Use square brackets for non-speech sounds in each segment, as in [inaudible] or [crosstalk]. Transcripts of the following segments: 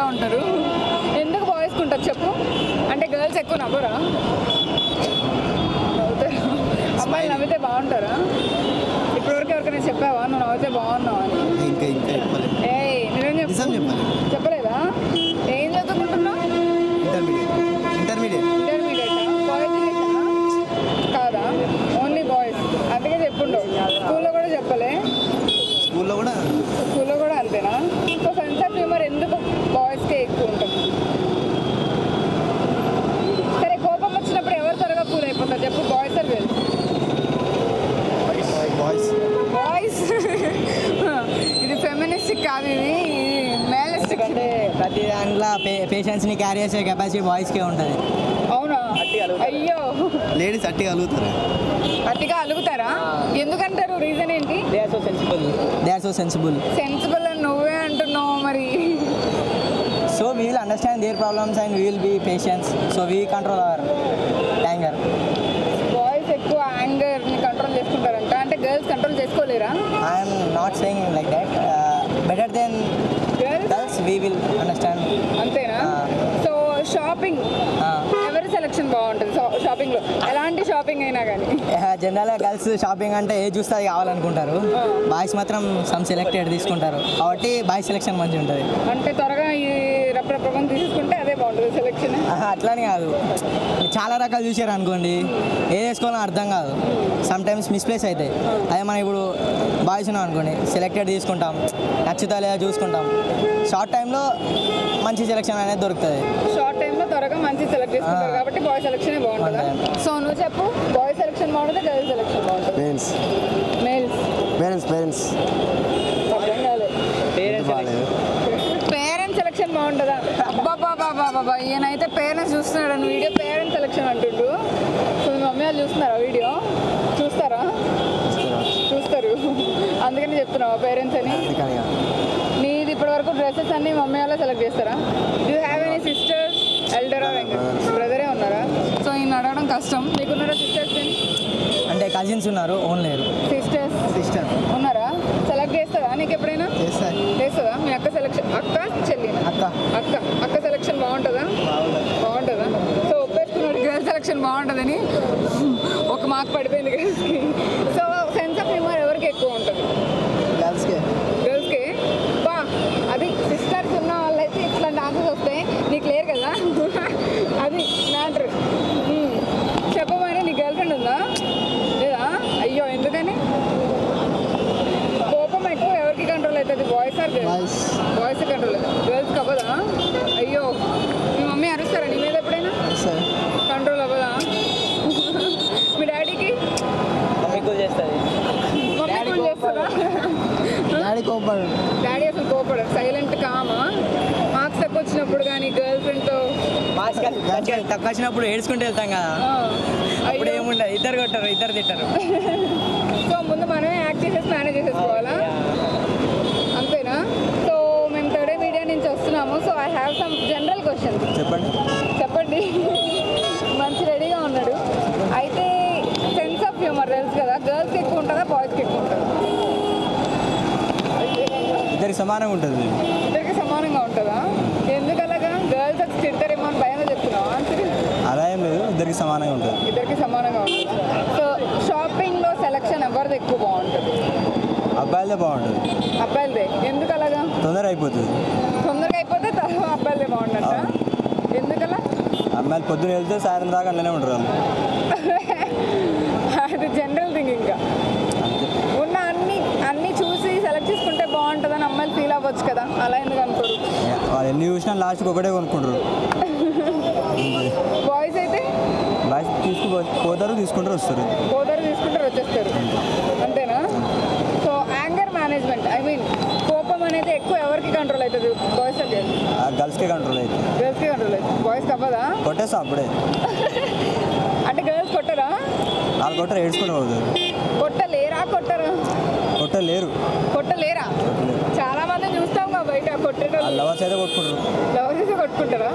చెప్తా ఉంటారు. ఎందుకు బాయ్స్ ఉంటారు చెప్పు? అంటే గర్ల్స్ ఎక్కువ నవ్వరా? నవ్వుతారు? అమ్మాయిలు నవ్వితే బాగుంటారా? ఇప్పటివరకు ఎవరికైనా చెప్పావా? నువ్వు నవ్వితే బాగున్నావు అని ఇంకా ఇంకా చెప్పలేదు ఏయ్ నువ్వేం నిజం చెప్పు చెప్పాలి చెప్పలేదా ఏం చదువుకుంటున్నావు ఇంటర్మీడియట్ ఇంటర్మీడియట్ ఇంటర్మీడియట్ కోఎడ్యుకేషనా కాదా ఓన్లీ బాయ్స్ అందుకే చెప్పుండవు స్కూల్లో కూడా చెప్పలే స్కూల్లో కూడా స్కూల్లో కూడా అంతేనా సో సెన్స్ ఆఫ్ హ్యూమర్ ఎందుకు బాయ్స్కే ఎక్కువ ఉంటుంది సరే కోపం వచ్చినప్పుడు ఎవరు త్వరగా కూల్ అయిపోతారు చెప్పు boys or girls boys boys ఇది ఫెమినిస్టిక్ కాదు ఇది మేలిస్టిక్ ఎందుకంటే ప్రతి దాంట్లో పే పేషెంట్స్ని క్యారీ చేసే కెపాసిటీ బాయ్స్కే ఉంటుంది. అవునా? అయ్యో. లేడీస్ అట్టి కలుగుతారు అతిగా అలుగుతారా? ఎందుకంటారు? రీజన్ ఏంటి? They are so sensible they are so sensible sensible అని నువ్వే అంటున్నావు మరి. So we will understand their problems and we will be patience so we control our anger boys ఎక్కువ యాంగర్ని కంట్రోల్ చేసుకుంటారంట అంటే girls control చేసుకోలేరా I'm not saying like that better then girls girls we will understand అంతేనా Ah. So shopping ఎవరి selection బాగుంటుంది షాపింగ్లో ఎలాంటి shopping అయినా కానీ జనరల్గా గర్ల్స్ షాపింగ్ అంటే ఏ చూస్తే అది కావాలనుకుంటారు. బాయ్స్ మాత్రం సమ్ సెలెక్టెడ్ తీసుకుంటారు. కాబట్టి బాయ్స్ సెలెక్షన్ మంచిగా ఉంటుంది. అంటే త్వరగా ఈ రప్రప్రభం తీసుకుంటే అదే బాగుంటుంది సెలెక్షన్. అట్లానే కాదు. చాలా రకాలు చూసారు అనుకోండి. ఏది వేసుకోవాలో అర్థం కాదు. సమ్ టైమ్స్ మిస్ప్లేస్ అవుతాయి అదే మనం ఇప్పుడు బాయ్స్ ఉన్నాం అనుకోండి. సెలెక్టెడ్ తీసుకుంటాం. నచ్చుతా లేదా చూసుకుంటాం. షార్ట్ టైంలో మంచి సెలెక్షన్ అనేది దొరుకుతుంది. షార్ట్లో త్వరగా మంచి సెలెక్ట్ చేసుకుంటారు. కాబట్టి బాయ్ సెలెక్షన్ బాగుంటుందా. సో నువ్వు చెప్పు బాయ్ సెలెక్షన్ బాగుంటుంది గర్ల్ సెలెక్షన్ బాగుంటుంది? Parents males parents parents parents selection బాగుంటుందా? అబ్బాబాబాబాబా ఈయనైతే పేరెంట్స్ చూస్తున్నాడు అని వీడియో పేరెంట్స్ సెలెక్షన్ అంటుండు. సో మీ మమ్మీ వాళ్ళు చూస్తున్నారా వీడియో? చూస్తారా? చూస్తారు. అందుకని చెప్తున్నావా పేరెంట్స్ అని. నీది ఇప్పటి వరకు డ్రెస్సెస్ అన్ని మమ్మీ వాళ్ళే సెలెక్ట్ చేస్తారా? యూ హ్యావ్ ఎనీ సిస్టర్స్ బ్రదరే ఉన్నారా? సో ఈయన అడగడం కష్టం. మీకున్నారా సిస్టర్స్ అంటే కజిన్స్ ఉన్నారు ఓన్ లేరు సిస్టర్స్ సిస్టర్ ఉన్నారా? సెలెక్ట్ చేస్తుందా నీకు ఎప్పుడైనా? చేస్తారు చేస్తుందా? మీ అక్క సెలెక్షన్ అక్క చెల్లి అక్క. అక్క. అక్క సెలెక్షన్ బాగుంటుందా? బాగుంటుందా? సో ఒప్పేసుకున్నాడు గర్ల్ సెలెక్షన్ బాగుంటుందని. ఒక మార్క్ పడిపోయింది గర్ల్స్కి సో సెన్స్ ఆఫ్ హ్యూమర్ ఎవరికి ఎక్కువ ఉంటుంది గర్ల్స్కే గర్ల్స్కి బా అది సిస్టర్స్ ఉన్న వాళ్ళైతే ఇట్లాంటి ఆన్సర్స్ వస్తాయి నీకు లేరు కదా అది మ్యాటర్ చెప్పమని నీ గర్ల్ ఫ్రెండ్ ఉందా లేదా అయ్యో ఎందుకని కోపం ఎక్కువ ఎవరికి కంట్రోల్ అవుతుంది బాయ్స్ బాయ్స్ కంట్రోల్ గర్ల్స్ అవ్వదా? అయ్యో. మీ మమ్మీ అరుస్తారా? నీ మీద ఎప్పుడైనా? సార్ కంట్రోల్ అవ్వదా? మీ డాడీకి? మమ్మీ కూల్ చేస్తుంది. మమ్మీ కూల్ చేస్తారా? డాడీ కోపడు డాడీ అసలు కోపడరు. సైలెంట్ కామా మార్క్స్ తక్కువ వచ్చినప్పుడు కానీ గర్ల్ ఫ్రెండ్తో మార్క్స్ తక్కువ వచ్చినప్పుడు ఏడ్చుకుంటూ వెళ్తాం కదా. అప్పుడు ఏముండదు? ఇద్దరు కొట్టారు ఇద్దరు తిట్టారు. [laughs] సో ముందు మనమే యాక్ట్ చేసేసి మేనేజ్ చేసేసుకోవాలా అంతేనా సో మేము థర్డ్ మీడియా నుంచి వస్తున్నాము so I have some general questions చెప్పండి. చెప్పండి. మంచి రెడీగా ఉన్నాడు. అయితే సెన్స్ ఆఫ్ హ్యూమర్ తెలుసు కదా. గర్ల్స్కి ఎక్కువ ఉంటుందా బాయ్స్కి ఎక్కువ ఉంటుందా? ఇద్దరికి సమానంగా ఉంటుంది. ఇద్దరికి సమానంగా ఉంటుందా? ఎందుకు అలాగా? గర్ల్స్ వచ్చి తిడతారేమో అని భయంగా చెప్తున్నావా? అలా ఏం లేదు. ఇద్దరికి సమానంగా ఉంటుంది. ఇద్దరికి సమానంగా ఉంటుందా. సో షాపింగ్లో సెలక్షన్ ఎవరిది ఎక్కువ బాగుంటుంది? అబ్బాయిలే బాగుంటుంది. అబ్బాయిలదే. ఎందుకు అలాగా? తొందర అయిపోతుంది. తొందరగా అయిపోతే తర్వాత అబ్బాయిలదే బాగుంటుందా అమ్మాయిలు పొద్దున వెళ్తే సాయంత్రం దాకా అందులోనే ఉంటారు వాళ్ళు. [laughs] అది జనరల్ థింగ్ ఇంకా. ఉన్న అన్ని అన్ని చూసి సెలెక్ట్ చేసుకుంటే బాగుంటుందని అమ్మాయిలు ఫీల్ అవ్వచ్చు కదా. అలా ఎందుకు అనుకోరు? వాళ్ళు ఎన్ని చూసినా లాస్ట్కి ఒకటే కొనుక్కుంటారు. [laughs] బాయ్స్ అయితే? లాస్ట్ తీసుకు పోతారు తీసుకుంటారు వస్తారు. పోతారు తీసుకుంటారు వచ్చేస్తారు. అంతేనా? So anger management I mean కోపం అనేది ఎక్కువ ఎవరికి కంట్రోల్ అవుతుంది బాయ్స్ గర్ల్స్ ఆ గర్ల్స్కే కంట్రోల్ అవుతుంది గర్ల్స్కి కంట్రోల్ అవుతుంది బాయ్స్కి అవ్వదా కొట్టేస్తాం అప్పుడే. అంటే గర్ల్స్ కొట్టరా? వాళ్ళు కొట్టరు ఏడ్చుకుంటూ పోతారు. కొట్టలేరా? కొట్టరా. కొట్టలేరు. కొట్టలేరా? చాలా మంది చూస్తాం కదా బయట కొట్టేటోళ్ళు. లవర్స్ అయితే కొట్టుకుంటారు. లవ్ చేసి కొట్టుకుంటారా?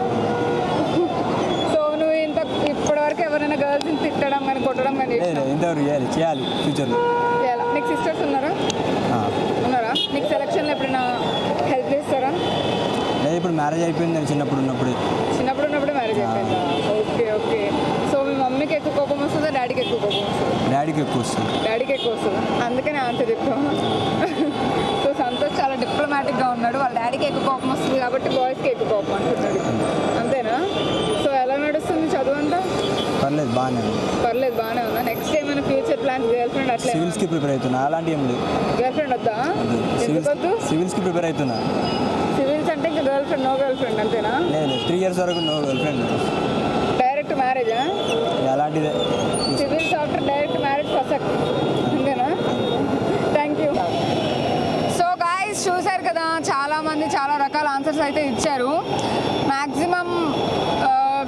సో నువ్వు ఇంత ఇప్పటివరకు ఎవరైనా గర్ల్స్ తిట్టడం కానీ కొట్టడం కానీ ఇంతవరకు చేయాలి చేయాలి ఫ్యూచర్లో చేయాలా? నీకు సిస్టర్స్ ఉన్నారా? ఉన్నారా? నీకు సెలక్షన్లో ఎప్పుడైనా హెల్ప్ చేస్తారా? నేను చిన్నప్పుడు మ్యారేజ్ అయిపోయింది నేను చిన్నప్పుడు ఉన్నప్పుడు. చిన్నప్పుడు ఉన్నప్పుడే మ్యారేజ్ అయిపోయిందా? Okay okay. సో మీ మమ్మీకి ఎక్కువ కోపం వస్తుందా? డాడీకి ఎక్కువ కోపం వస్తుందా? డాడీకి ఎక్కువ వస్తుంది. డాడీకి ఎక్కువ వస్తుంది? అందుకనే ఆన్సర్ చెప్పాము సో సంతోష్ చాలా డిప్లొమాటిక్గా ఉన్నాడు. వాళ్ళ డాడీకి ఎక్కువ కోపం వస్తుంది కాబట్టి బాయ్స్కి ఎక్కువ కోపం అంటున్నాడు. అంతేనా? సో ఎలా నడుస్తుంది చదువు అంతా? పర్లేదు బాగానే ఉంది. పర్లేదు బాగానే ఉందా? నెక్స్ట్ ఏమైనా ఫ్యూచర్ ప్లాన్స్ గర్ల్ ఫ్రెండ్ అట్లా సివిల్స్కి ప్రిపేర్ అవుతున్నా. అలాంటి ఏం లేదు. గర్ల్ ఫ్రెండ్ వద్దా సివిల్స్ వద్దు సివిల్స్కి ప్రిపేర్ అవుతున్నా. సివిల్స్ అంటే ఇంకా girlfriend no girlfriend అంతేనా? లేదు త్రీ ఇయర్స్ వరకు నో గర్ల్ ఫ్రెండ్ డైరెక్ట్ మ్యారేజా అలాంటిదే. Civils after direct marriage perfect అంతేనా? థ్యాంక్ యూ సో గాయస్ చూశారు కదా చాలా మంది చాలా రకాల ఆన్సర్స్ అయితే ఇచ్చారు. మ్యాక్సిమం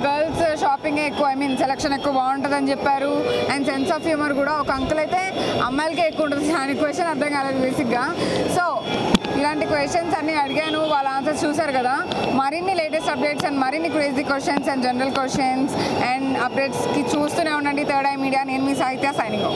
గర్ల్స్ షాపింగ్ ఎక్కువ ఐ మీన్ సెలక్షన్ ఎక్కువ బాగుంటుందని చెప్పారు. అండ్ సెన్స్ ఆఫ్ హ్యూమర్ కూడా ఒక అంకుల్ అయితే అమ్మాయిలకే ఎక్కువ ఉంటుంది. దాని క్వశ్చన్ అర్థం కాలేదు బేసిక్గా సో ఇలాంటి క్వశ్చన్స్ అన్ని అడిగాను. వాళ్ళ ఆన్సర్స్ చూశారు కదా. మరిన్ని లేటెస్ట్ అప్డేట్స్ అండ్ మరిన్ని crazy questions and general questions and అప్డేట్స్కి చూస్తూనే ఉండండి థర్డ్ ఐ మీడియా నేను మీ సాహిత్య సైనింగ్